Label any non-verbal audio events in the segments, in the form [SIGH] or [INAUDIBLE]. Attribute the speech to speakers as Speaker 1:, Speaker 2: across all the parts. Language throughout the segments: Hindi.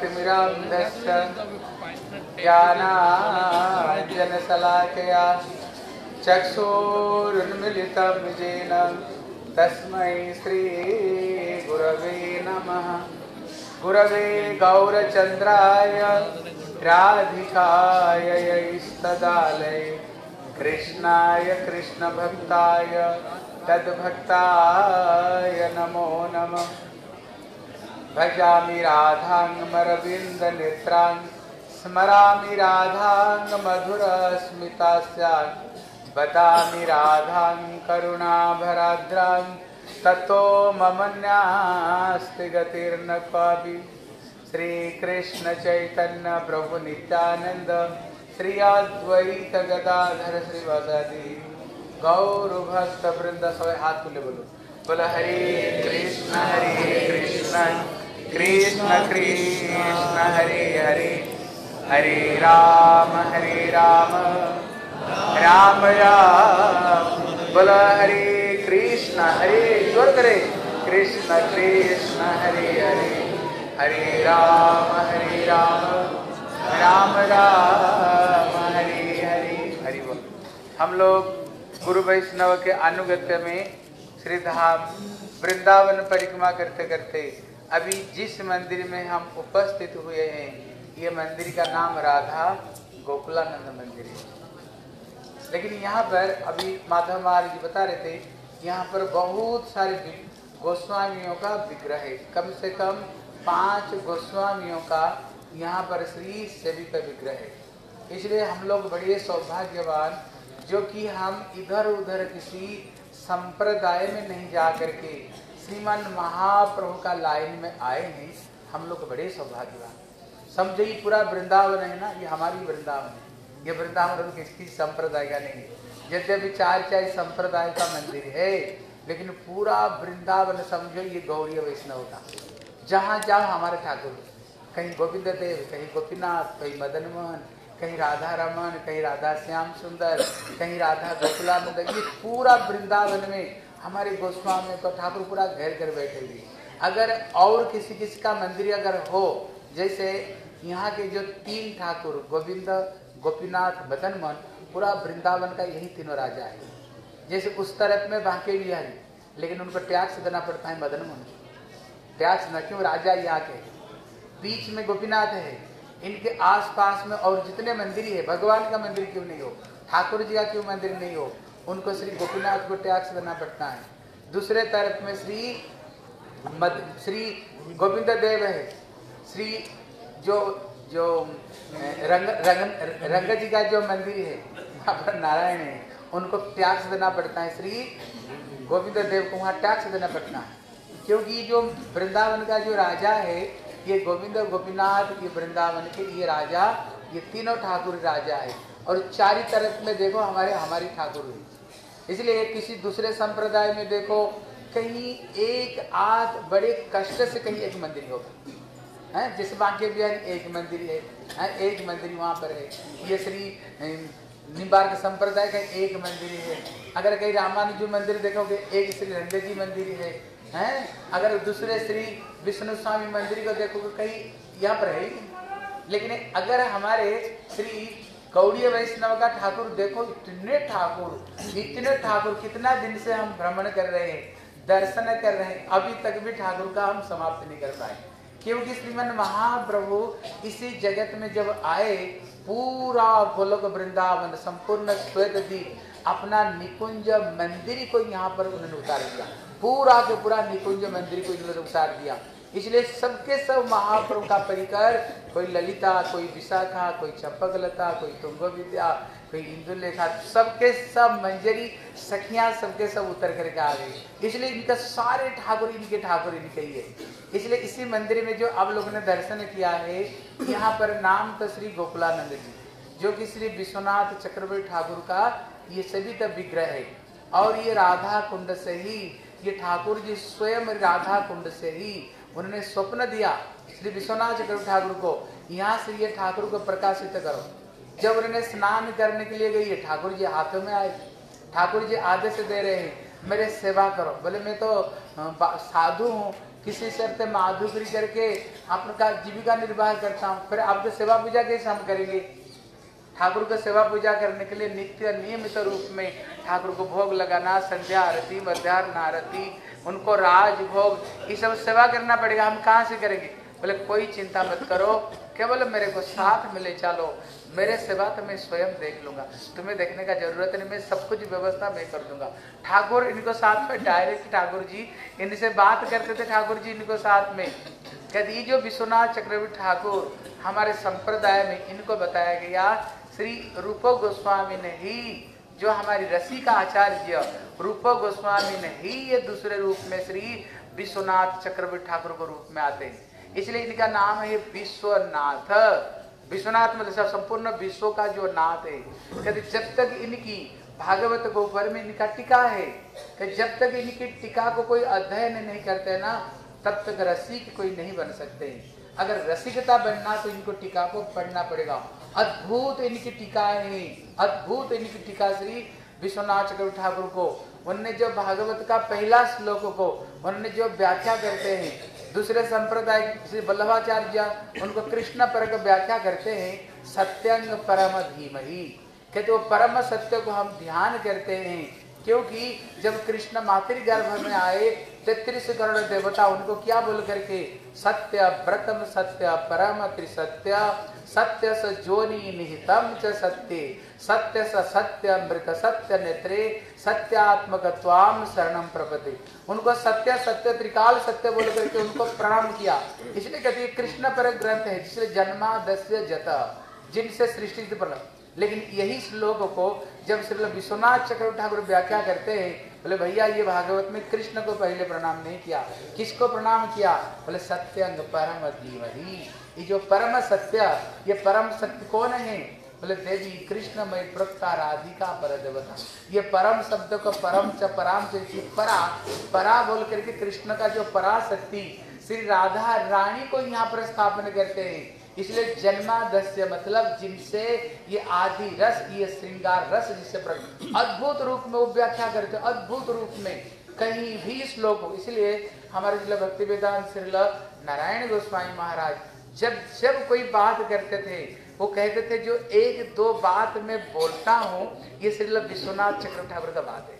Speaker 1: ज्ञानाञ्जनशलाकया ज्ञानाञ्जनशलाकया चक्षुरुन्मिलितं येन तस्मै श्रीगुरवे नमः। गुरवे गौरचन्द्राय राधिकाय यैस्तदालय। कृष्णाय कृष्णभक्ताय तद्भक्ताय नमो नमः। भजामि राधाङ्गमरविन्दनेत्रां स्मरामि राधाङ्गमधुरस्मिता स्यात् वदामि राधां करुणाभराद्रां ततो मम न्यास्ति गतिर्न क्वापि श्रीकृष्णचैतन्य प्रभु नित्यानन्द, श्री अद्वैत गदाधर श्रीवासादि गौरभक्त वृंद सबै हाथ तुले बोलो। बोलो, हरे कृष्ण हरे कृष्ण। कृष्ण कृष्ण, हरे हरे। हरे राम हरे राम। राम राम। बोलो, हरे कृष्ण, हरे, ज़ोर करे। कृष्ण कृष्ण, हरे हरे। हरे राम हरे राम। राम राम, हरे हरे। हरि बोल। हम लोग गुरु वैष्णव के अनुगत्य में श्री धाम वृंदावन परिक्रमा करते करते अभी जिस मंदिर में हम उपस्थित हुए हैं, ये मंदिर का नाम राधा गोकुलानंद मंदिर है। लेकिन यहाँ पर अभी माधव महाराज जी बता रहे थे, यहाँ पर बहुत सारे गोस्वामियों का विग्रह है। कम से कम पाँच गोस्वामियों का यहाँ पर श्री सेवी का विग्रह है। इसलिए हम लोग बड़े सौभाग्यवान, जो कि हम इधर उधर किसी संप्रदाय में नहीं जा करके श्रीमान महाप्रभु का लाइन में आए हैं, हम लोग बड़े सौभाग्यवान। समझे ये पूरा वृंदावन है ना, ये हमारी वृंदावन है। ये वृंदावन किसी संप्रदाय का नहीं यद्यपि चार चार संप्रदाय का मंदिर है, लेकिन पूरा वृंदावन समझो ये गौरी वैष्णव का। जहाँ जाओ हमारे ठाकुर, कहीं गोविंद देव कहीं गोपीनाथ, कहीं मदन मोहन कहीं राधा रमन, कहीं राधा श्याम सुंदर, कहीं राधा गोकुलानंद, ये पूरा वृंदावन में हमारे गोस्वामी तो ठाकुर पूरा घेर कर बैठे हुए। अगर और किसी किसी का मंदिर अगर हो, जैसे यहाँ के जो तीन ठाकुर, गोविंद, गोपीनाथ मदन मोहन, पूरा वृंदावन का यही तीनों राजा है। जैसे उस तरफ़ में बांके बिहारी लेकिन उनको टैक्स देना पड़ता है मदन मोहन टैक्स न, क्यों? राजा यहाँ के बीच में गोपीनाथ है, इनके आसपास में और जितने मंदिर है, भगवान का मंदिर क्यों नहीं हो? ठाकुर जी का क्यों मंदिर नहीं हो? उनको श्री गोपीनाथ को टैक्स देना पड़ता है। दूसरे तरफ़ में श्री मद, श्री गोविंद देव है। श्री जो जो रंग रंग रंग जी का जो मंदिर है, वहाँ पर नारायण है, उनको टैक्स देना पड़ता है। श्री गोविंद देव को वहाँ टैक्स देना पड़ता है। क्योंकि जो वृंदावन का जो राजा है, ये गोविंद, गोपीनाथ ये वृंदावन के ये राजा, ये तीनों ठाकुर राजा है। और चारी तरफ़ में देखो हमारे, हमारी ठाकुर है। इसलिए किसी दूसरे संप्रदाय में देखो कहीं एक आध बड़े कष्ट से कहीं एक मंदिर होगा। है जिस बांके बिहार एक मंदिर है, है एक मंदिर वहाँ पर है। ये श्री निम्बार्क संप्रदाय का एक मंदिर है। अगर कहीं रामानुजू मंदिर देखोगे एक श्री रंगे जी मंदिर है। हैं अगर दूसरे श्री विष्णु स्वामी मंदिर को देखोगे कहीं यहाँ पर है लेकिन अगर हमारे श्री गौड़ी वैष्णव का ठाकुर, देखो इतने ठाकुर इतने ठाकुर, कितना दिन से हम भ्रमण कर रहे हैं, दर्शन कर रहे हैं, अभी तक भी ठाकुर का हम समाप्त नहीं कर पाए। क्योंकि श्रीमन महाप्रभु इसी जगत में जब आए, पूरा गोलोक वृंदावन, संपूर्ण श्वेत द्वीप, अपना निकुंज मंदिर को यहाँ पर उन्होंने उतार दिया। पूरा के पूरा निकुंज मंदिर को इन्होंने उतार दिया। इसलिए सबके सब महाप्रभु का परिकर, कोई ललिता, कोई विशाखा, कोई चंपकलता, कोई तुंग विद्या कोई इंदुलेखा, सबके सब मंजरी, सखियाँ सबके सब उतर करके आ गई। इसलिए इनका सारे ठाकुर इनके ठाकुर इनके ही है। इसलिए इसी मंदिर में जो अब लोगों ने दर्शन किया है, यहाँ पर नाम तो श्री गोकुलानंद जी, जो कि श्री विश्वनाथ चक्रवर्ती ठाकुर का ये सभी का विग्रह है। और ये राधा कुंड से ही, ये ठाकुर जी स्वयं राधा कुंड से ही उन्होंने स्वप्न दिया, श्री विश्वनाथ चक्रवर्ती ठाकुर को, यहाँ से ये ठाकुर को प्रकाशित करो। जब उन्होंने स्नान करने के लिए गई ठाकुर जी हाथों में आए। ठाकुर जी आदेश दे रहे हैं, मेरे सेवा करो। बोले, मैं तो साधु हूँ। किसी से माधुकरी करके आपका जीविका निर्वाह करता हूँ। फिर आपके सेवा पूजा कैसे हम करेंगे ठाकुर को सेवा पूजा करने के लिए नित्य नियमित रूप में ठाकुर को भोग लगाना, संध्या आरती, मध्यान्ह आरती, उनको राज भोग ये सब सेवा करना पड़ेगा। हम कहाँ से करेंगे? बोले, कोई चिंता मत करो। केवल मेरे को साथ में ले चलो। मेरे सेवा तो मैं स्वयं देख लूँगा। तुम्हें देखने का ज़रूरत नहीं, मैं सब कुछ व्यवस्था मैं कर दूँगा। ठाकुर इनको साथ में, डायरेक्ट ठाकुर जी, इनसे बात करते थे ठाकुर जी इनको साथ में। कहते, ये जो विश्वनाथ चक्रवर्ती ठाकुर हमारे संप्रदाय में इनको बताया गया श्री रूप गोस्वामी ने ही जो हमारी रसी का आचार्य रूप गोस्वामी ने ही ये दूसरे रूप में श्री विश्वनाथ चक्रवर्ती ठाकुर को रूप में आते हैं। इसलिए इनका नाम है विश्वनाथ। विश्वनाथ मतलब संपूर्ण विश्व का जो नाथ है कहते जब तक इनकी भागवत गोबर में इनका टीका है कि जब तक इनकी टीका को कोई अध्ययन नहीं करते ना, तब तक रसिक कोई नहीं बन सकते। अगर रसिकता बनना तो इनको टीका को पढ़ना पड़ेगा। अद्भुत इनकी टीकाएँ हैं। अद्भुत इनकी टीका श्री विश्वनाथ चक्रवर्ती ठाकुर को। उनने जो भागवत का पहला श्लोक को उन्होंने जो व्याख्या करते हैं, दूसरे संप्रदाय श्री वल्लभाचार्य उनको कृष्ण पर व्याख्या करते हैं, सत्यंग परम धीमही। कहते वो परम सत्य को हम ध्यान करते हैं, क्योंकि जब कृष्ण मातृ गर्भ में आए तैतीस करोड़ देवता उनको क्या बोल करके, सत्य व्रतम सत्य परम त्रिसत्य सत्य स जोनि निहितम च सत्य सत्य स सत्य मृत सत्य नेत्रे सत्यात्मक शरणम प्रपति उनको सत्य सत्य त्रिकाल सत्य बोल करके उनको प्रणाम किया। इसलिए कहते कृष्ण पर ग्रंथ है, जिससे जन्मा, दस्य, जत, जिनसे सृष्टि लेकिन यही श्लोक को जब श्री विश्वनाथ चक्र ठाकुर व्याख्या करते हैं बोले, भैया, ये भागवत में कृष्ण को पहले प्रणाम नहीं किया, किसको प्रणाम किया? बोले, सत्यंग परम धीमही ये जो परम सत्य, ये परम सत्य कौन है? बोले, देवी कृष्ण मय प्रक्ता राधिका पर देवता ये परम शब्द को परम च पराम से परा परा बोल करके कृष्ण का जो परा पराशक्ति, श्री राधा रानी को यहाँ पर स्थापन करते हैं। इसलिए जन्मादस्य मतलब जिनसे ये आदि रस, ये श्रृंगार रस जिससे अद्भुत रूप में वो व्याख्या करते अद्भुत रूप में। कहीं भी श्लोक हो। इसलिए हमारे जिला भक्ति वेदांत श्रील नारायण गोस्वामी महाराज, जब जब कोई बात करते थे, वो कहते थे, जो एक दो बात में बोलता हूँ, ये श्रील विश्वनाथ चक्र ठाकुर का बात है।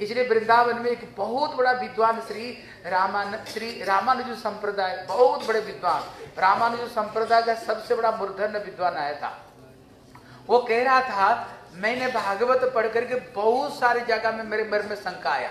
Speaker 1: इसलिए वृंदावन में एक बहुत बड़ा विद्वान श्री रामान, श्री रामानुज संप्रदाय, बहुत बड़े विद्वान। रामानुज संप्रदाय का सबसे बड़ा मूर्धन्य विद्वान आया था। वो कह रहा था, मैंने भागवत पढ़ करके बहुत सारी जगह में मेरे मन में शंका आया।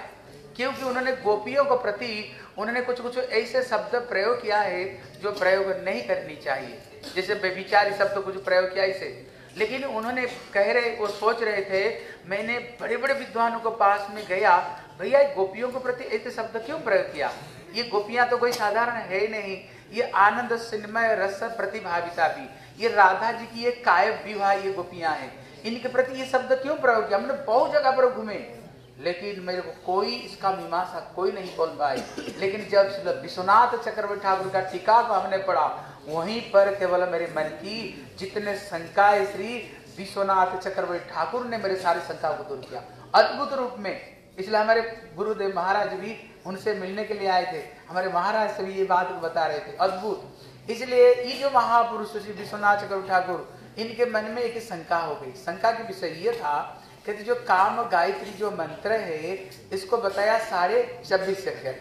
Speaker 1: क्योंकि उन्होंने गोपियों के प्रति उन्होंने कुछ कुछ ऐसे शब्द प्रयोग किया है जो प्रयोग नहीं करनी चाहिए। जैसे व्यभिचारी शब्द कुछ प्रयोग किया इसे। लेकिन उन्होंने कह रहे वो सोच रहे थे, मैंने बड़े बड़े विद्वानों के पास में गया। भैया गोपियों के प्रति ऐसे शब्द क्यों प्रयोग किया? ये गोपियाँ तो कोई साधारण है ही नहीं। ये आनंद, सिन्मय, रस, प्रतिभाविता भी। ये राधा जी की एक कायब विवाह ये गोपियाँ हैं। इनके प्रति ये शब्द क्यों प्रयोग किया? हमने बहुत जगह पर घूमे। लेकिन मेरे को कोई इसका मीमांसा कोई नहीं बोल पाए लेकिन जब विश्वनाथ चक्रवर्ती ठाकुर का टीका को हमने पढ़ा वहीं पर केवल मेरे मन की जितने शंकाएँ श्री विश्वनाथ चक्रवर्ती ठाकुर ने मेरे सारी शंका को दूर किया। अद्भुत रूप में। इसलिए हमारे गुरुदेव महाराज भी उनसे मिलने के लिए आए थे। हमारे महाराज से भी ये बात बता रहे थे। अद्भुत। इसलिए ये जो महापुरुष श्री विश्वनाथ चक्रवर्ती ठाकुर, इनके मन में एक शंका हो गई। शंका के विषय ये था कि जो काम गायत्री जो मंत्र है, इसको बताया साढ़े छब्बीस अक्षर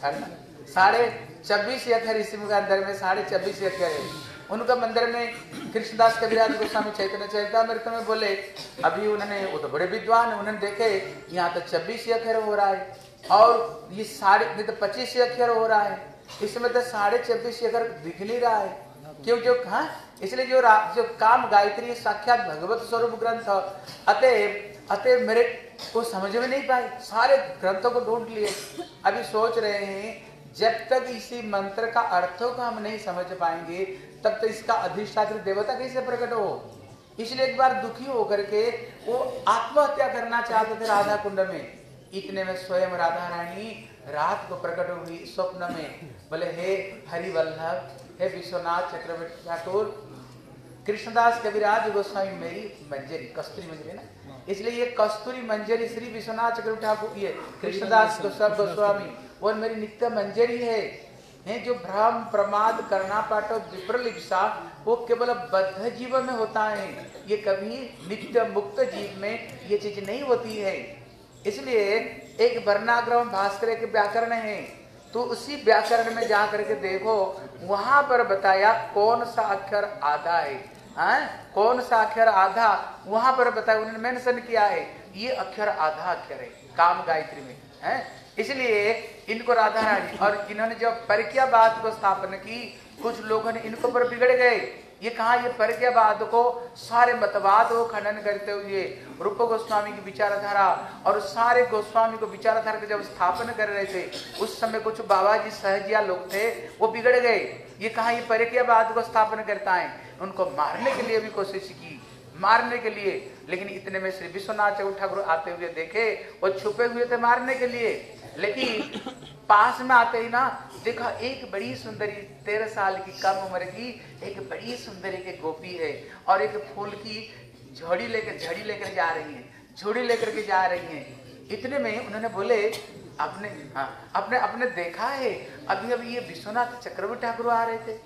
Speaker 1: साढ़े साढ़े छब्बीस अक्षर इसी के अंदर में साढ़े छब्बीस अक्षर है। उनका मंदिर में कृष्णदास कविराज गोस्वामी चैतन्य चैतामृत में बोले, अभी उन्होंने, वो तो बड़े विद्वान उन्होंने देखे, यहाँ तो छब्बीस अक्षर हो रहा है और ये साढ़े, नहीं तो पच्चीस अक्षर हो रहा है। इसमें तो साढ़े छब्बीस अक्षर दिख नहीं रहा है। क्यों, जो हाँ? इसलिए जो जो काम गायत्री साक्षात भगवत स्वरूप ग्रंथ अतः अतः मेरे को समझ में नहीं पाए सारे ग्रंथों को ढूंढ लिए। अभी सोच रहे हैं जब तक इसी मंत्र का अर्थों को हम नहीं समझ पाएँगे, तब तक इसका अधिष्ठात्री देवता कैसे प्रकट हो? इसलिए एक बार दुखी होकर के वो आत्महत्या करना चाहते थे राधा कुंड में। इतने में स्वयं राधा रानी रात को प्रकट हुई स्वप्न में। बोले, हे हरिवल्लभ, हे विश्वनाथ चक्रवर्ती ठाकुर कृष्णदास कविराज गोस्वामी मेरी मंजरी, कस्तूरी मंजरी ना? इसलिए ये कस्तूरी मंजरी श्री विश्वनाथ चक्रवर्ती ठाकुर ये कृष्णदास गोस्वामी, और मेरी नित्य मंजरी है। हैं जो भ्रम प्रमाद करना पाठ और विप्रलिप्सा वो केवल बद्ध जीव में होता है। ये कभी नित्य मुक्त जीव में ये चीज़ नहीं होती है। इसलिए एक वर्णाग्रम भास्कर के व्याकरण है। तो उसी व्याकरण में जा करके देखो, वहाँ पर बताया कौन सा अक्षर आधा है। हाँ? कौन सा अक्षर आधा? वहाँ पर बताया उन्होंने मेंशन किया है। ये अक्षर आधा अक्षर है, काम गायत्री में, है? इसलिए इनको राधा रानी और इन्होंने जब परकिया बात को स्थापना की, कुछ लोगों ने इनको पर बिगड़ गए। ये कहा, ये परक्यवाद को सारे मतवाद को खंडन करते हुए, रूप गोस्वामी की विचारधारा और सारे गोस्वामी को विचारधारा जब स्थापन कर रहे थे, उस समय कुछ बाबा जी सहजिया लोग थे, वो बिगड़ गए। ये कहा, ये परक्यवाद को स्थापन करता है। उनको मारने के लिए भी कोशिश की, मारने के लिए। लेकिन इतने में श्री विश्वनाथ ठाकुर आते हुए देखे, वो छुपे हुए थे मारने के लिए। लेकिन पास में आते ही ना, देखा, एक बड़ी सुंदरी तेरह साल की कम उम्र की, एक बड़ी सुंदरी के गोपी है और एक फूल की झोड़ी लेकर, झड़ी लेकर जा रही है, झोड़ी लेकर के जा रही है। इतने में उन्होंने बोले, अपने हाँ अपने अपने देखा है? अभी अभी ये विश्वनाथ चक्रवर्ती ठाकुर आ रहे थे।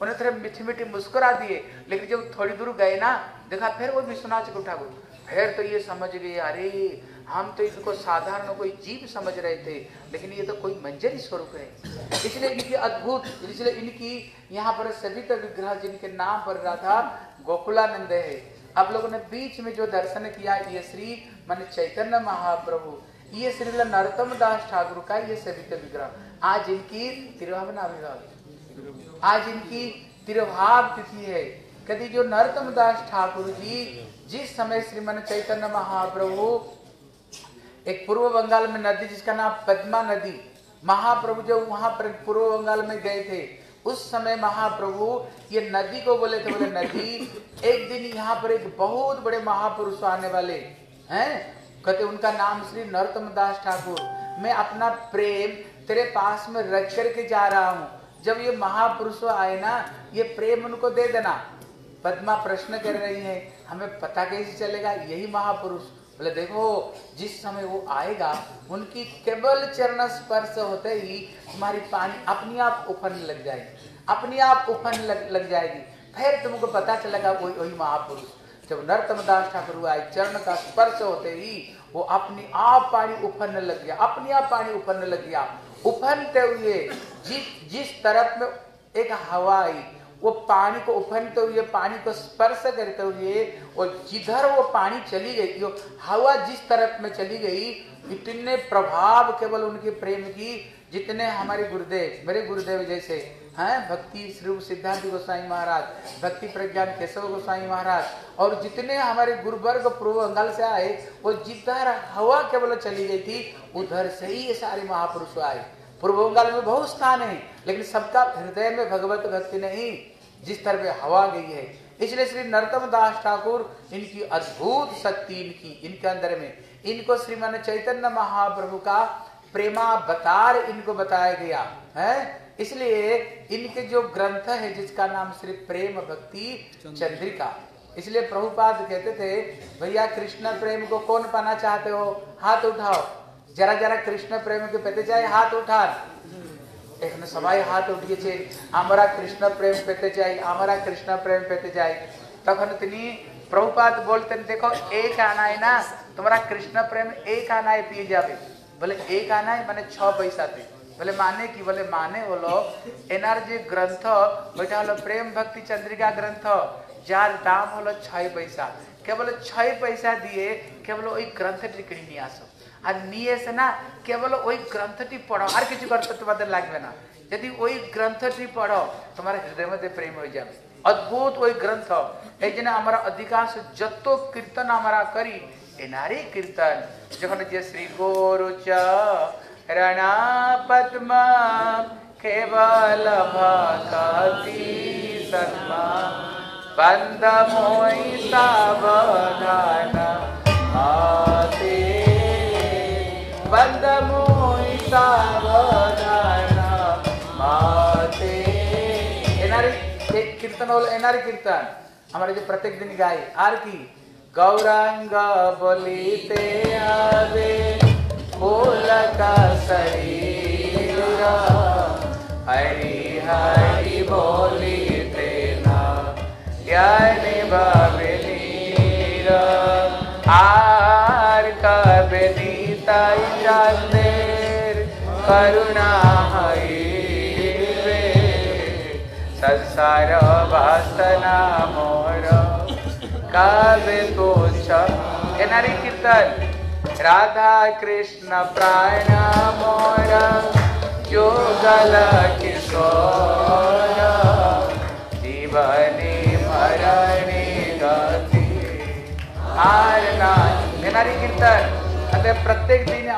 Speaker 1: उन्हें थोड़े मीठी मीठी मुस्कुरा दिए, लेकिन जब थोड़ी दूर गए ना, देखा, फिर वो विश्वनाथ चक्रवर्ती ठाकुर, फिर तो ये समझ गए, अरे हम तो इनको साधारण कोई जीव समझ रहे थे, लेकिन ये तो कोई मंजरी स्वरूप है। इसलिए इनकी अद्भुत, इसलिए इनकी यहाँ पर सभी का विग्रह जिनके नाम पर रहा था गोकुलानंद है। आप लोगों ने बीच में जो दर्शन किया, ये श्री मान चैतन्य महाप्रभु, ये श्री नरोत्तम दास ठाकुर का ये का विग्रह। आज इनकी तिरुभावना विभाग, आज इनकी तिरुभाव तिथि है। कभी जो नरोत्तम दास ठाकुर जी, जिस समय श्रीमन चैतन्य महाप्रभु एक पूर्व बंगाल में नदी जिसका नाम पद्मा नदी, महाप्रभु जब वहाँ पर पूर्व बंगाल में गए थे, उस समय महाप्रभु ये नदी को बोले थे बोले, नदी, एक दिन यहाँ पर एक बहुत बड़े महापुरुष आने वाले हैं। कहते, उनका नाम श्री नरोत्तम दास ठाकुर। मैं अपना प्रेम तेरे पास में रख करके जा रहा हूँ। जब ये महापुरुष आए ना, ये प्रेम उनको दे देना। पद्मा प्रश्न कर रही है, हमें पता कैसे चलेगा? यही महापुरुष। बोले देखो जिस समय वो आएगा उनकी केवल चरण स्पर्श होते ही तुम्हारी पानी अपने आप उफरने लग जाएगी अपने आप उफरने लग, लग जाएगी। फिर तुमको पता चलेगा वही वही महापुरुष जब नरतम दास ठाकुर आए चरण का स्पर्श होते ही वो अपने आप पानी उफरने लग गया अपने आप पानी उफरने लग गया। उफरते हुए जिस जिस तरफ़ में एक हवा आई वो पानी को उफनते हुए, पानी को स्पर्श करते हुए, और जिधर वो पानी चली गई जो हवा जिस तरफ़ में चली गई, इतने प्रभाव केवल उनके प्रेम की, जितने हमारे गुरुदेव, मेरे गुरुदेव जैसे, हैं, भक्ति श्री सिद्धांत गोस्वामी महाराज, भक्ति प्रज्ञान केशव गोस्वामी महाराज, और जितने हमारे गुरुवर्ग पूर्व बंगाल से आए, वो जिधर हवा केवल चली गई थी, उधर से ही ये सारे महापुरुष आए। पूर्व बंगाल में बहुत स्थान है, लेकिन सबका हृदय में भगवत भक्ति नहीं। जिस तरह पे हवा गई है। इसलिए श्री नरतम दास ठाकुर इनकी अद्भुत शक्ति, इनकी, इनके अंदर में, इनको श्रीमान चैतन्य महाप्रभु का प्रेमा बतार इनको बताया गया, है? इसलिए इनके जो ग्रंथ है, जिसका नाम श्री प्रेम भक्ति चंद्रिका, इसलिए प्रभुपाद कहते थे, भैया, कृष्ण प्रेम को कौन पाना चाहते हो? हाथ उठाओ। जरा जरा कृष्ण प्रेम के पते चाहे हाथ उठा এখানে সবাই হাত উঠিয়েছে আমরা কৃষ্ণ প্রেম পেতে চাই আমরা কৃষ্ণ প্রেম পেতে চাই তখন তিনি প্রভুপাত বলতেন দেখো এক আনায় না তোমরা কৃষ্ণ প্রেম এক আনায় পেয়ে যাবে বলে এক আনায় মানে ছ পয়সাতে বলে মানে কি বলে মানে হলো এনার যে গ্রন্থ ওইটা হলো প্রেম ভক্তি চন্দ্রিকা গ্রন্থ যার দাম হলো ছয় পয়সা কেবল ছয় পয়সা দিয়ে কেবল ওই গ্রন্থটি কিনে নিয়ে আসো আর নিয়ে এসে না কেবল ওই গ্রন্থটি পড়ো আর কিছু করতে তোমাদের লাগবে না যদি ওই গ্রন্থটি পড়ো তোমার হৃদয় মধ্যে প্রেম হয়ে যাবে অদ্ভুত ওই গ্রন্থ এই জন্য আমরা অধিকাংশ যত কীর্তন আমরা করি এনারই কীর্তন যখন যে শ্রী গরু রণা পদ্ম কেবল ভক্তি সন্মা বন্ধ মোই সাবধান আতে एक कीर्तन येणारे कीर्तन प्रत्येक दिन गाय आरती गौरांग बोलते आवे बोल का शरीर हरी हरी बोलते ना ज्ञानी बाबे नीरा आ तैरतेर करुणा हईवे संसार वासना मोर, काव्य तो एनारी कीर्तन राधा कृष्ण प्राण मोर योगल किशोर। जीवने मरणे गति। हार ना कीर्तन प्रत्येक दिन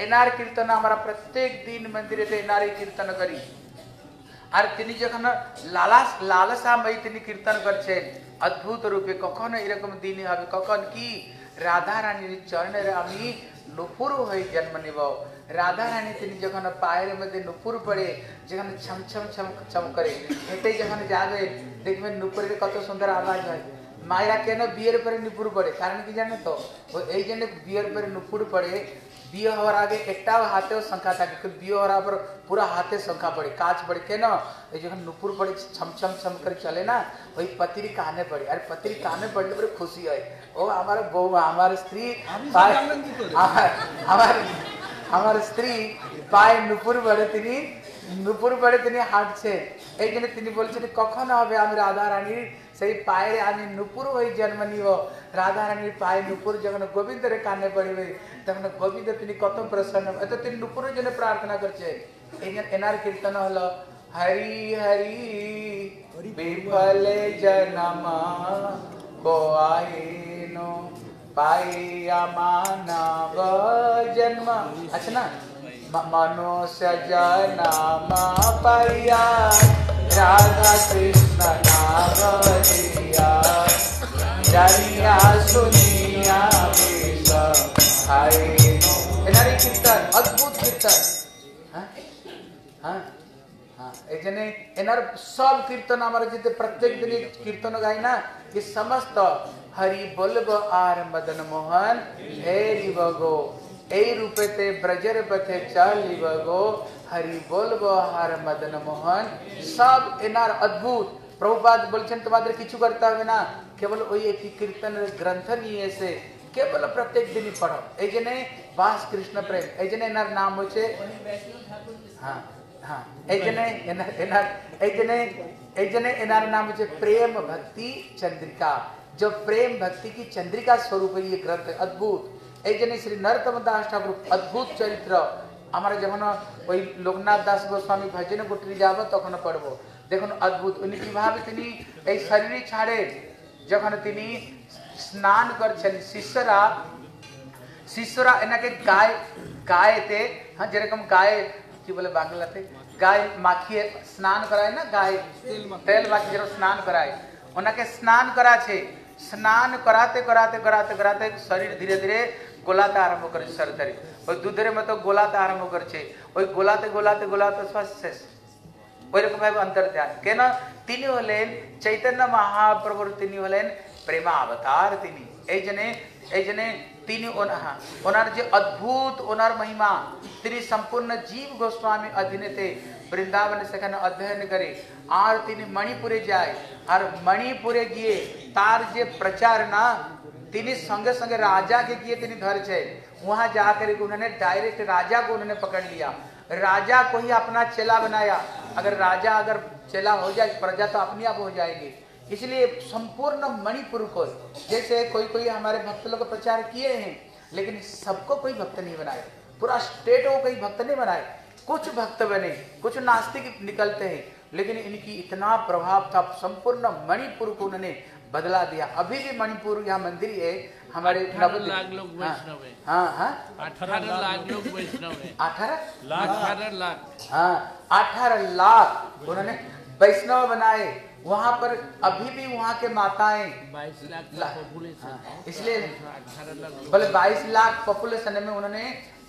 Speaker 1: एनआर कीर्तन प्रत्येक दिन मंदिर कीर्तन करी। और जखन लालस लालसामयी कीर्तन कर अद्भुत रूपे कखन ए रकम दिन कखन की राधा रानी चरण नुपुर जन्म निब রাধা রানী তিনি যখন পায়ের মধ্যে নুপুর পড়ে যেখানে ছম ছম ছম ছম করে হেঁটেই যখন যাবে দেখবেন নুপুরের কত সুন্দর আওয়াজ হয় মায়েরা কেন বিয়ের পরে নুপুর পড়ে কারণ কি জানে তো ও এই জন্য বিয়ের পরে নুপুর পড়ে বিয়ে হওয়ার আগে একটাও হাতেও সংখ্যা থাকে কিন্তু বিয়ে হওয়ার পর পুরা হাতে সংখ্যা পড়ে কাজ পড়ে কেন এই যখন নুপুর পড়ে ছম ছম ছম করে চলে না ওই পতির কানে পড়ে আর পতির কানে পড়লে পরে খুশি হয় ও আমার বউ আমার স্ত্রী পায়ে- আমার আমার আমার স্ত্রী পায়ে নুপুর পড়ে তিনি নুপুর পড়ে তিনি হাঁটছে। এই জন্য তিনি বলছেন, কখন হবে আমি রাধা রানীর সেই পায়ে আমি নুপুর হয়ে জন্ম নিব। রাধা রানীর পায়ে নুপুর যখন গোবিন্দের কানে পড়বে, তখন গোবিন্দ তিনি কত প্রসন্ন এত তিনি নুপুরের জন্য প্রার্থনা করছে। এই জন্য এনার কীর্তন হলো, হরি হরি, বিফলে জনমা কোয়াইনো मानव जन्म। अच्छा ना? मनुष्य जन्म पैया। राधा कृष्ण नाम दिया जनिया सुनिया हरे कीर्तन, अद्भुत कीर्तन। हाँ? हाँ? এই জন্য এনার সব কীর্তন আমার যেতে প্রত্যেক দিন কীর্তন গাই না যে সমস্ত হরি বলব আর মদন মোহন হে গো এই রূপেতে ব্রজের পথে চালিব গো হরি বলব আর মদন মোহন সব এনার অদ্ভুত প্রভুপাদ বলছেন তোমাদের কিছু করতে হবে না কেবল ওই একটি কীর্তনের গ্রন্থ নিয়ে এসে কেবল প্রত্যেক দিনই পড়ো এই জন্য বাস কৃষ্ণ প্রেম এই জন্য এনার নাম হচ্ছে হ্যাঁ হ্যাঁ এই জন্য এনার এনার এই জন্য এই জন্য এনার नाम হচ্ছে प्रेम भक्ति चंद्रिका जो प्रेम भक्ति की चंद्रिका स्वरूप है ये ग्रंथ अद्भुत এই জন্য শ্রী নরোত্তম দাস ঠাকুর অদ্ভুত চরিত্র আমরা যখন ওই লোকনাথ দাস গোস্বামী ভজন কুটিরে যাব তখন পড়বো দেখুন অদ্ভুত উনি কিভাবে তিনি এই শরীর ছাড়েন যখন তিনি স্নান করছেন শিষ্যরা শিষ্যরা এনাকে গায়ে গায়েতে হ্যাঁ যেরকম গায়ে কি বলে বাংলাতে? গায়ে মাখিয়ে স্নান করায় না? গায়ে তেল মাখিয়ে স্নান করায়। ওনাকে স্নান করাছে স্নান করাতে করাতে করাতে করাতে শরীর ধীরে ধীরে গোলাতে আরম্ভ করেছে শরীর ওই দুধের মতো গোলাতে আরম্ভ করছে। ওই গোলাতে গোলাতে গোলাতে সব শেষ। ওইরকম ভাবে অন্তর্ধান কেন? তিনি হলেন চৈতন্য মহাপ্রভুর তিনি হলেন প্রেমা অবতার তিনি। এই জন্যে এই জন্যে जे अद्भुत महिमा सम्पूर्ण जीव गोस्वामी अभिनेते वृंदावन से अध्ययन करे। आर तीन मणिपुरे जाए आर मणिपुरे गए तार जे प्रचार ना, तीनी संगे संगे राजा के किए तीन धर जाए वहाँ जाकर उन्होंने डायरेक्ट राजा को उन्होंने पकड़ लिया। राजा को ही अपना चेला बनाया। अगर राजा अगर चेला हो जाए, प्रजा तो अपने आप हो जाएगी। इसलिए संपूर्ण मणिपुर को जैसे कोई कोई हमारे भक्त लोग प्रचार किए हैं लेकिन सबको कोई भक्त नहीं बनाए। पूरा स्टेट को कोई भक्त नहीं बनाए। कुछ भक्त बने कुछ नास्तिक निकलते हैं लेकिन इनकी इतना प्रभाव था संपूर्ण मणिपुर को उन्होंने बदला दिया। अभी भी मणिपुर यहाँ मंदिर है हमारे
Speaker 2: अठारह लाख लोग
Speaker 1: हाँ,
Speaker 2: वैष्णव हैं।
Speaker 1: हाँ हाँ?
Speaker 2: अठारह लाख लोग वैष्णव है।
Speaker 1: अठारह
Speaker 2: लाख।
Speaker 1: हाँ। अठारह लाख उन्होंने वैष्णव बनाए। वहाँ पर अभी भी वहाँ के माताएँ
Speaker 2: बाईस लाख पॉपुलेशन
Speaker 1: हाँ, इसलिए
Speaker 2: अठारह
Speaker 1: बोले 22 लाख पॉपुलेशन में उन्होंने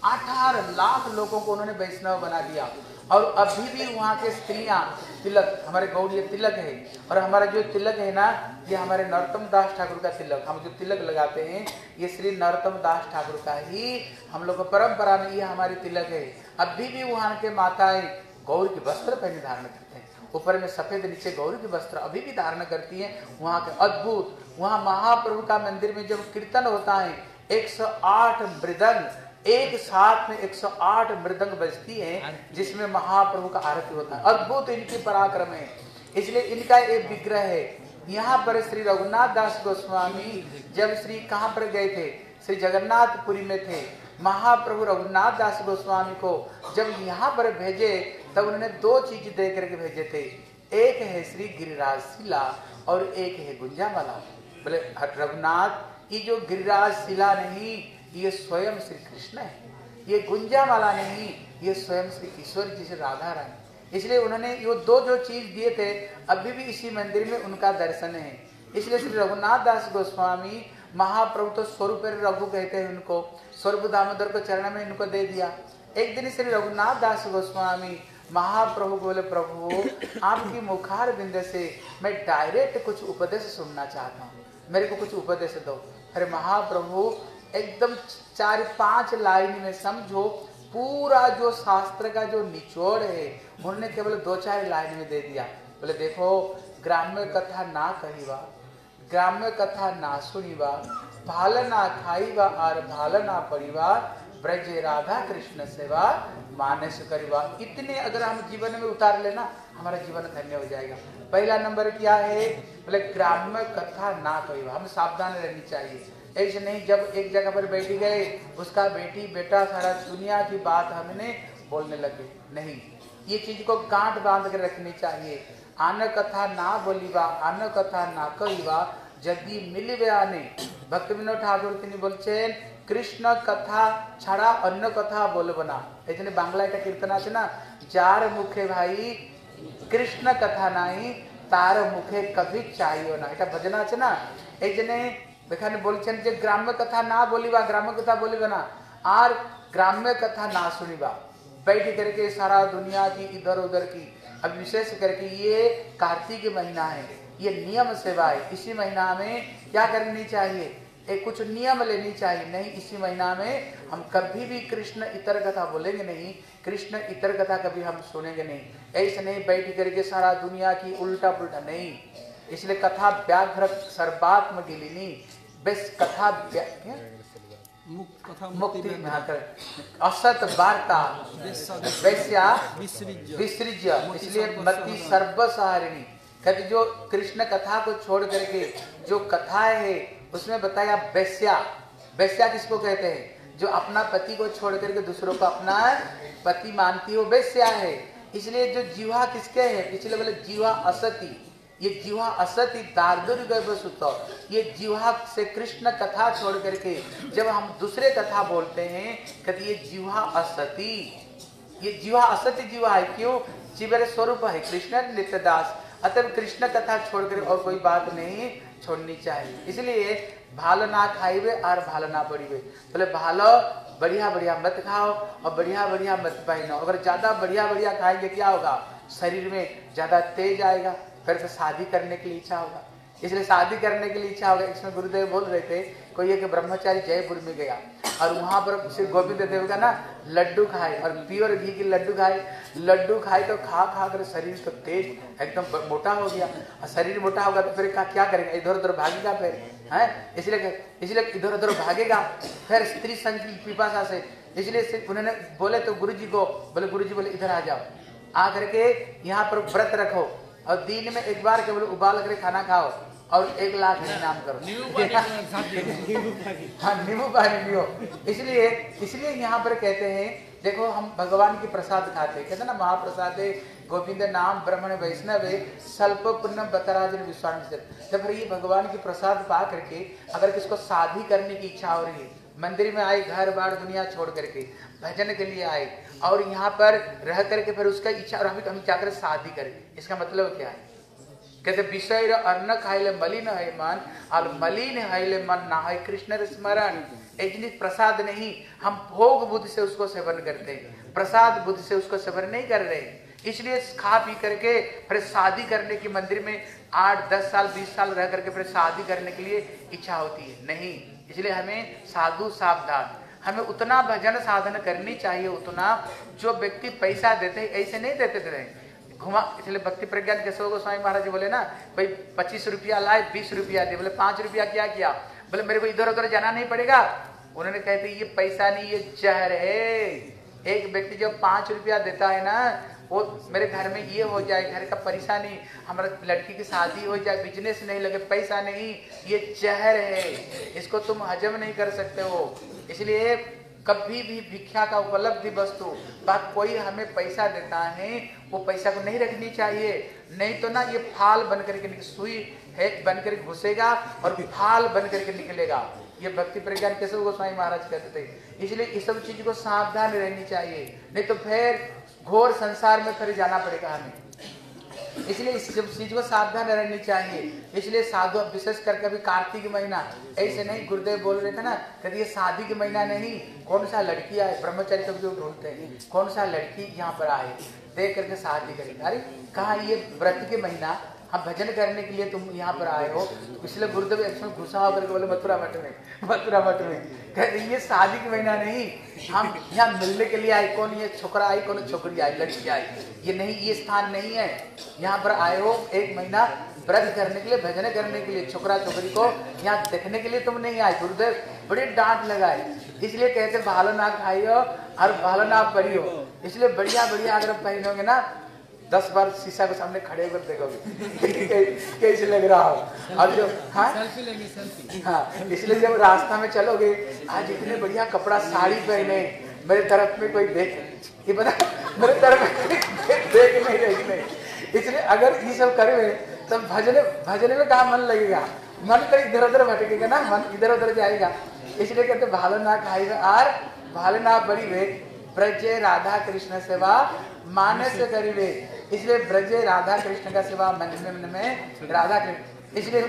Speaker 1: 18 लाख लोगों को उन्होंने वैष्णव बना दिया। और अभी भी वहाँ के स्त्रियाँ तिलक हमारे गौड़ीय तिलक है। और हमारा जो तिलक है ना ये हमारे नरोत्तम दास ठाकुर का तिलक। हम जो तिलक लगाते हैं ये श्री नरोत्तम दास ठाकुर का ही हम लोग को परंपरा में ये हमारी तिलक है। अभी भी वहाँ के माताएँ गौर के वस्त्र पहने धारण करते हैं। ऊपर में सफ़ेद नीचे गौरी की वस्त्र अभी भी धारण करती है। वहाँ के अद्भुत वहाँ महाप्रभु का मंदिर में जब कीर्तन होता है 108 मृदंग एक साथ में 108 मृदंग बजती है जिसमें महाप्रभु का आरती होता है। अद्भुत इनकी पराक्रम है। इसलिए इनका एक विग्रह है। यहाँ पर श्री रघुनाथ दास गोस्वामी जब श्री कहाँ पर गए थे? श्री जगन्नाथपुरी में थे। महाप्रभु रघुनाथ दास गोस्वामी को जब यहाँ पर भेजे तब उन्होंने दो चीज़ दे करके भेजे थे। एक है श्री गिरिराज शिला और एक है गुंजामाला बोले रघुनाथ, ये जो गिरिराज शिला नहीं, ये स्वयं श्री कृष्ण है। ये गुंजामाला नहीं, ये स्वयं श्री ईश्वर जी से राधा रानी इसलिए उन्होंने ये दो जो चीज़ दिए थे, अभी भी इसी मंदिर में उनका दर्शन है। इसलिए श्री रघुनाथ दास गोस्वामी महाप्रभु तो स्वरूप रघु कहते हैं उनको। स्वरूप दामोदर को चरण में इनको दे दिया। एक दिन श्री रघुनाथ दास गोस्वामी महाप्रभु बोले, प्रभु, आपकी मुखार बिंद से मैं डायरेक्ट कुछ उपदेश सुनना चाहता हूँ। मेरे को कुछ उपदेश दो। अरे महाप्रभु, एकदम चार पाँच लाइन में समझो, पूरा जो शास्त्र का जो निचोड़ है, उन्होंने केवल दो चार लाइन में दे दिया। बोले, देखो, ग्राम्य कथा ना कही बा ग्राम्य कथा ना सुनी बा भाल ना खाई बा और भाल ना परिवार ब्रज राधा कृष्ण सेवा मानस करीबा इतने अगर हम जीवन में उतार लेना, हमारा जीवन धन्य हो जाएगा। पहला नंबर क्या है? बोले, ग्राम्य कथा ना कहीवा। हम सावधान रहनी चाहिए। ऐसे नहीं, जब एक जगह पर बैठी गए, उसका बेटी, बेटा, सारा दुनिया की बात हमने बोलने लगे। नहीं, ये चीज़ को गांठ बाँध कर रखनी चाहिए। आन कथा ना बोलीवा, आन कथा ना कहीवा যদি মিলিবে আনে ভক্তিবিনোদ ঠাকুর তিনি বলছেন কৃষ্ণ কথা ছাড়া অন্য কথা বলবো না এই জন্য বাংলা একটা কীর্তন আছে না যার মুখে ভাই কৃষ্ণ কথা নাই তার মুখে কবি চাইও না এটা ভজন আছে না এই জন্য এখানে বলছেন যে গ্রাম্য কথা না বলিবা গ্রাম্য কথা বলিবে না আর ग्राम्य कथा ना सुनिबा बैठ करके सारा दुनिया की इधर उधर की अब विशेष करके ये कार्तिक महीना है ये नियम सेवा है। इसी महीना में क्या करनी चाहिए? एक कुछ नियम लेनी चाहिए। नहीं इसी महीना में हम कभी भी कृष्ण इतर कथा बोलेंगे नहीं। कृष्ण इतर कथा कभी हम सुनेंगे नहीं। ऐसे नहीं बैठ करके सारा दुनिया की उल्टा पुल्टा नहीं। इसलिए कथा व्याघ्र सर्वात्म गिलिनी बेस कथा मुक्ति असत वार्ता। वैश्या विसृज्य। इसलिए मति सर्वसहारिणी कहते, जो कृष्ण कथा को छोड़ करके जो कथाएँ है, उसमें बताया वैश्या। वैश्या किसको कहते हैं? जो अपना पति को छोड़ करके दूसरों को अपना पति मानती हो वैश्या है। इसलिए जो जीवा किसके है? पिछले बोले जीवा असती। ये जीवा असती दार्दुर्ग सुत ये जीवा से कृष्ण कथा छोड़ करके जब हम दूसरे कथा बोलते हैं, कहते, ये जीवा असती। ये जीवा असत्य जीवा है। क्यों? जीवर स्वरूप है। कृष्ण नित्यदास। अतः कृष्ण कथा छोड़कर और कोई बात नहीं छोड़नी चाहिए। इसलिए भालो ना खाई हुए और भालो ना पड़िबे बोले, भालो, बढ़िया बढ़िया मत खाओ और बढ़िया बढ़िया मत पहनो। अगर ज़्यादा बढ़िया बढ़िया खाएँगे, क्या होगा? शरीर में ज़्यादा तेज आएगा, फिर से शादी करने की इच्छा होगा। इसलिए शादी करने के लिए इच्छा हो होगा इसमें गुरुदेव बोल रहे थे, कोई एक ब्रह्मचारी जयपुर में गया और वहाँ पर श्री गोविंद देव का ना लड्डू खाए और प्योर घी के लड्डू खाए। लड्डू खाए तो खा खा कर शरीर तो तेज, एकदम मोटा हो गया। और शरीर मोटा होगा तो फिर क्या करेगा? इधर उधर भागेगा फिर, है? इसलिए इसलिए इधर उधर भागेगा, फिर स्त्री संघ की पिपाशा से। इसलिए उन्होंने बोले तो गुरु जी को, बोले गुरु जी बोले, इधर आ जाओ। आ करके यहाँ पर व्रत रखो और दिन में एक बार केवल उबाल करके खाना खाओ। और एक लाख इनाम करो। [LAUGHS] हाँ नींबू पानी पियो। इसलिए इसलिए यहाँ पर कहते हैं देखो हम भगवान की प्रसाद खाते कहते ना महाप्रसाद गोविंद नाम ब्रह्मण वैष्णव स्वल्प पुण्य बतराजन विश्वास जब ये भगवान की प्रसाद पा करके अगर किसको शादी करने की इच्छा हो रही है मंदिर में आए घर बार दुनिया छोड़ करके भजन के लिए आए और यहाँ पर रह करके फिर उसका इच्छा और हम हम क्या करें शादी करें इसका मतलब क्या है? कहते विषय अन्न खाइले मलिन है मन और मलिन है मन ना है कृष्ण स्मरण एक जिनिस प्रसाद नहीं हम भोग बुद्धि से उसको सेवन करते हैं प्रसाद बुद्धि से उसको सेवन नहीं कर रहे इसलिए खा पी करके फिर शादी करने की मंदिर में आठ दस साल बीस साल रह करके फिर शादी करने के लिए इच्छा होती है नहीं इसलिए हमें साधु सावधान हमें उतना भजन साधन करनी चाहिए उतना जो व्यक्ति पैसा देते ऐसे नहीं देते थे घुमा। इसलिए भक्ति प्रज्ञान केशव गोस्वामी महाराज बोले ना, भाई, पच्चीस रुपया लाए, बीस रुपया दे। बोले, पाँच रुपया क्या किया? बोले, मेरे को इधर उधर जाना नहीं पड़ेगा। उन्होंने कहते ये पैसा नहीं, ये जहर है। एक व्यक्ति जब पाँच रुपया देता है ना, वो मेरे घर में ये हो जाए, घर का परेशानी हमारा लड़की की शादी हो जाए बिज़नेस नहीं लगे, पैसा नहीं, ये जहर है। इसको तुम हजम नहीं कर सकते हो। इसलिए कभी भी भिक्षा का उपलब्धि वस्तु, बात कोई हमें पैसा देता है, वो पैसा को नहीं रखनी चाहिए। नहीं तो ना ये फाल बन करके सुई है बन घुसेगा और फाल बन करके निकलेगा। ये भक्ति प्रज्ञान केशव गोस्वामी महाराज कहते थे। इसलिए इस सब चीज़ को सावधान रहनी चाहिए। नहीं तो फिर घोर संसार में फिर जाना पड़ेगा हमें। इसलिए इस चीज़ को सावधान रहनी चाहिए। इसलिए साधु विशेष करके अभी कार्तिक महीना, ऐसे नहीं गुरुदेव बोल रहे थे ना, कभी ये शादी के महीना नहीं, कौन सा लड़की आए? ब्रह्मचर्य कभी जो ढूंढते हैं, कौन सा लड़की यहाँ पर आए? देख करके शादी करेंगे। अरे, कहा ये व्रत के महीना? हम भजन करने के लिए तुम यहाँ पर आए हो। इसलिए गुरुदेव एक्शन घुसा होकर बोले, मथुरा मठ में, मथुरा मठ में। कहते ये शादी की महीना नहीं, हम यहाँ मिलने के लिए आए, कौन ये छोकरा आई, कौन छोकरी आई, लड़की आई? ये नहीं, ये स्थान नहीं है। यहाँ पर आए हो एक महीना व्रत करने के लिए, भजन करने के लिए, छोकरा छोकरी को यहाँ देखने के लिए तुम नहीं आए, गुरुदेव, बड़ी डांट लगाए इसलिए कहते भालो ना खाइयो और भालो ना परियो इसलिए बढ़िया बढ़िया अगर पहनोगे ना दस बार शीशा के सामने खड़े होकर देखोगे। [LAUGHS] कैसे लग रहा हो? और जो हाँ?
Speaker 2: सेल्फी लेंगे सेल्फी
Speaker 1: हाँ इसलिए जब रास्ता में चलोगे आज इतने बढ़िया कपड़ा साड़ी पहने मेरे तरफ़ में कोई देख ये बता मेरे तरफ़ में देख नहीं रही नहीं इसलिए अगर ये सब करे तब भजने भजने में कहा मन लगेगा? मन तो इधर उधर भटकेगा ना मन इधर उधर जाएगा। इसलिए कहते भालो ना खाएगा और भालो ना बड़ी वे ब्रज राधा कृष्ण सेवा मानस करीबे इसलिए ब्रज राधा कृष्ण का सेवा मन में राधा कृष्ण इसलिए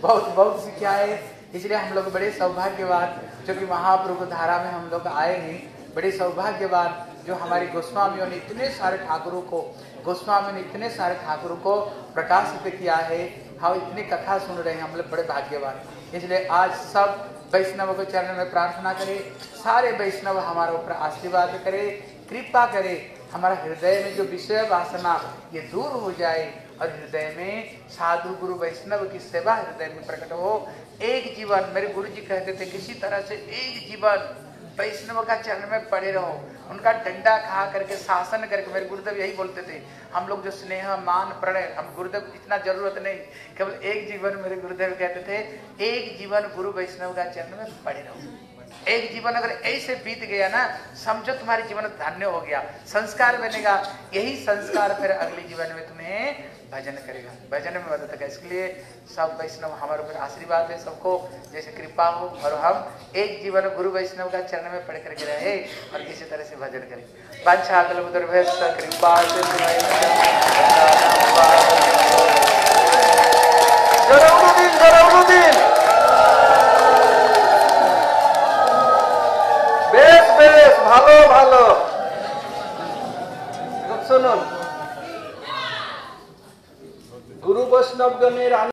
Speaker 1: बहुत बहुत सीखा है। इसलिए हम लोग बड़े सौभाग्यवान, जो कि महाप्रभु धारा में हम लोग आए हैं। बड़े सौभाग्यवान जो हमारी गोस्वामियों ने इतने सारे ठाकुरों को गोस्वामी ने इतने सारे ठाकुरों को प्रकाशित किया है। हम इतनी कथा सुन रहे हैं हम लोग, बड़े भाग्यवान। इसलिए आज सब वैष्णव के चरण में प्रार्थना करें, सारे वैष्णव हमारे ऊपर आशीर्वाद करे, कृपा करे, हमारा हृदय में जो विषय वासना ये दूर हो जाए और हृदय में साधु गुरु वैष्णव की सेवा हृदय में प्रकट हो। एक जीवन, मेरे गुरु जी कहते थे, किसी तरह से एक जीवन वैष्णव का चरण में पड़े रहो। उनका डंडा खा करके शासन करके मेरे गुरुदेव यही बोलते थे, हम लोग जो स्नेह, मान प्रणय हम गुरुदेव इतना ज़रूरत नहीं, केवल एक जीवन मेरे गुरुदेव कहते थे, एक जीवन गुरु वैष्णव का चरण में पड़े रहो। एक जीवन अगर ऐसे बीत गया ना, समझो तुम्हारे जीवन धन्य हो गया। संस्कार बनेगा, यही संस्कार फिर अगले जीवन में तुम्हें भजन करेगा। भजन में मदद करेगा। इसके लिए सब वैष्णव हमारे ऊपर आशीर्वाद है सबको। जैसे कृपा हो, और हम एक जीवन गुरु वैष्णव का चरण में पढ़ करके रहे और किसी तरह से भजन करें। बादशाह कृपा
Speaker 3: से सब गने रहना